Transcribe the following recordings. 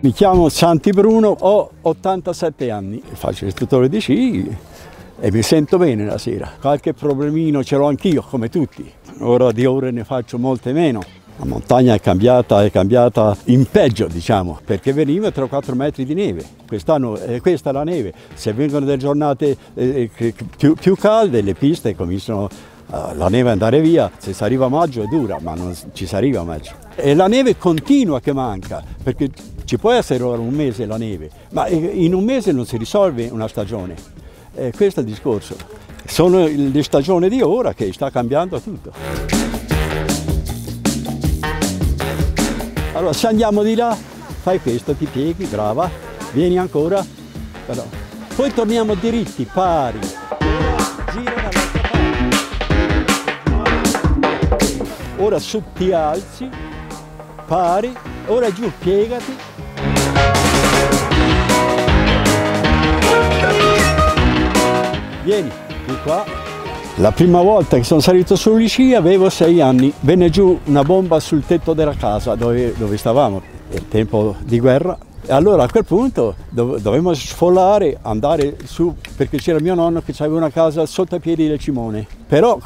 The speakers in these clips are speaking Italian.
Mi chiamo Santi Bruno, ho 87 anni, faccio l'istruttore di sci e mi sento bene la sera. Qualche problemino ce l'ho anch'io, come tutti. Ora di ore ne faccio molte meno. La montagna è cambiata, è cambiata in peggio, diciamo, perché veniva 3-4 metri di neve. Quest'anno è questa la neve. Se vengono delle giornate eh, più, più calde, le piste cominciano la neve andare via, se si arriva a maggio è dura, ma non ci si arriva a maggio. E la neve continua che manca, perché ci può essere ora un mese la neve, ma in un mese non si risolve una stagione. E questo è il discorso. Sono le stagioni di ora che sta cambiando tutto. Allora, se andiamo di là, fai questo, ti pieghi, brava, vieni ancora, però. poi torniamo diritti, pari. Ora su ti alzi, pari, ora giù piegati. Vieni, di qua. La prima volta che sono salito sulle sci avevo sei anni, venne giù una bomba sul tetto della casa dove, dove stavamo, è tempo di guerra, e allora a quel punto dov dovevamo sfolare, andare su, perché c'era mio nonno che aveva una casa sotto i piedi del Cimone. Però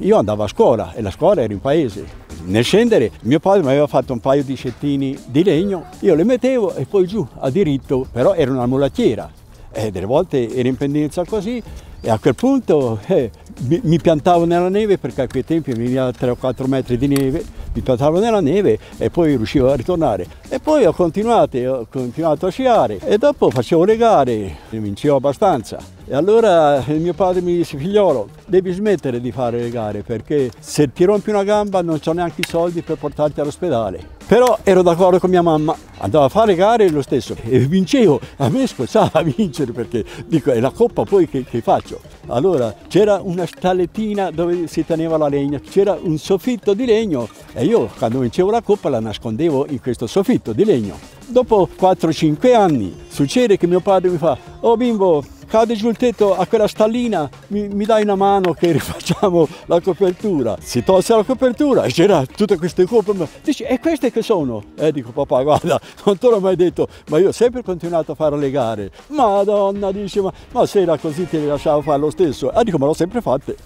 io andavo a scuola e la scuola era in paese. Nel scendere mio padre mi aveva fatto un paio di scettini di legno, io le mettevo e poi giù a diritto, però era una mulattiera. E delle volte era in pendenza così e a quel punto eh, mi, mi, piantavo nella neve perché a quei tempi veniva 3 o 4 metri di neve, mi piantavo nella neve e poi riuscivo a ritornare. E poi ho continuato, ho continuato a sciare e dopo facevo le gare, vincevo abbastanza. E allora mio padre mi disse, figliolo, devi smettere di fare le gare perché se ti rompi una gamba non ho neanche i soldi per portarti all'ospedale. Però ero d'accordo con mia mamma, andavo a fare gare lo stesso e vincevo, a me scocciava vincere perché dico è la coppa poi che, che faccio. Allora c'era una stalettina dove si teneva la legna, c'era un soffitto di legno e io quando vincevo la coppa la nascondevo in questo soffitto di legno. Dopo 4-5 anni succede che mio padre mi fa, oh bimbo, cade giù il tetto a quella stallina, mi, mi, dai una mano che rifacciamo la copertura. Si tolse la copertura e c'era tutte queste coppe. Dici, e queste che sono? Eh, dico, papà, guarda, non te l'ho mai detto, ma io ho sempre continuato a fare le gare. Madonna, dice, ma, ma se era così ti lasciavo fare lo stesso. Eh, dico, ma l'ho sempre fatte.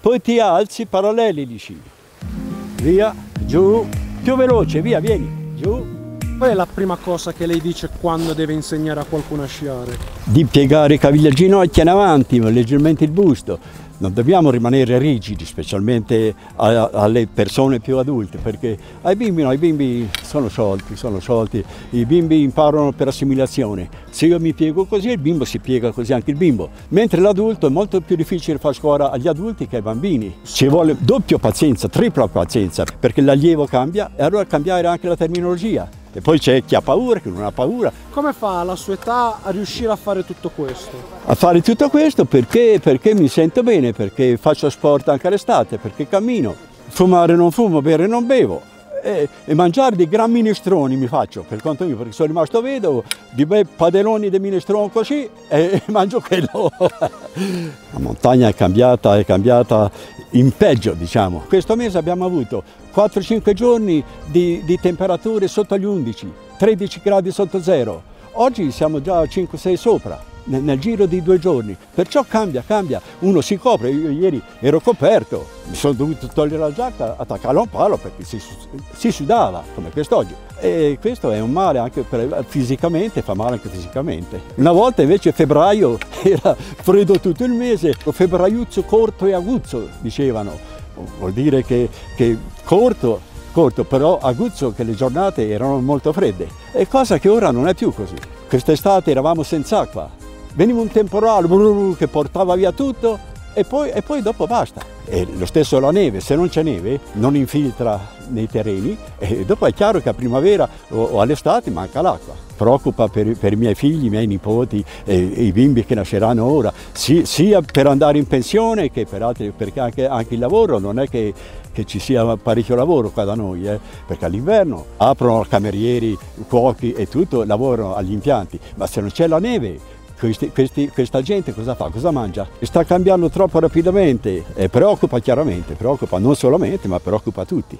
Poi ti alzi paralleli, dici, via, giù, più veloce, via, vieni, giù, Qual è la prima cosa che lei dice quando deve insegnare a qualcuno a sciare? Di piegare i caviglie al ginocchio in avanti, leggermente il busto. Non dobbiamo rimanere rigidi, specialmente a, alle persone più adulte, perché ai bimbi no, i bimbi sono sciolti, sono sciolti, i bimbi imparano per assimilazione. Se io mi piego così, il bimbo si piega così anche il bimbo. Mentre l'adulto è molto più difficile fare scuola agli adulti che ai bambini. Ci vuole doppia pazienza, tripla pazienza, perché l'allievo cambia e allora cambiare anche la terminologia. E poi c'è chi ha paura, chi non ha paura. Come fa alla sua età a riuscire a fare tutto questo? A fare tutto questo perché, perché mi sento bene, perché faccio sport anche l'estate, perché cammino. Fumare non fumo, bere non bevo. E, e, mangiare dei gran minestroni mi faccio per conto mio perché sono rimasto vedovo di bei padelloni di minestrone così e mangio quello la montagna è cambiata è cambiata in peggio diciamo. Questo mese abbiamo avuto 4-5 giorni di, di temperature sotto gli 11 13 gradi sotto zero. Oggi siamo già a 5-6 sopra nel, nel, giro di due giorni. Perciò cambia, cambia. Uno si copre, io ieri ero coperto, mi sono dovuto togliere la giacca, attaccarla a un palo perché si, si sudava, come quest'oggi. E questo è un male anche per, fisicamente, fa male anche fisicamente. Una volta invece febbraio era freddo tutto il mese, febbraiuzzo corto e aguzzo, dicevano. Vuol dire che, che corto corto, però aguzzo che le giornate erano molto fredde, e cosa che ora non è più così. Quest'estate eravamo senza acqua, veniva un temporale che portava via tutto e poi, e poi dopo basta. E lo stesso la neve, se non c'è neve non infiltra nei terreni e dopo è chiaro che a primavera o, all'estate manca l'acqua. Preoccupa per, per, i miei figli, i miei nipoti e, e i bimbi che nasceranno ora, si, sia per andare in pensione che per altri, perché anche, anche il lavoro non è che, che, ci sia parecchio lavoro qua da noi, eh? perché all'inverno aprono camerieri, cuochi e tutto, lavorano agli impianti, ma se non c'è la neve questi, questi, questa gente cosa fa? Cosa mangia? Sta cambiando troppo rapidamente e preoccupa chiaramente, preoccupa non solamente ma preoccupa tutti.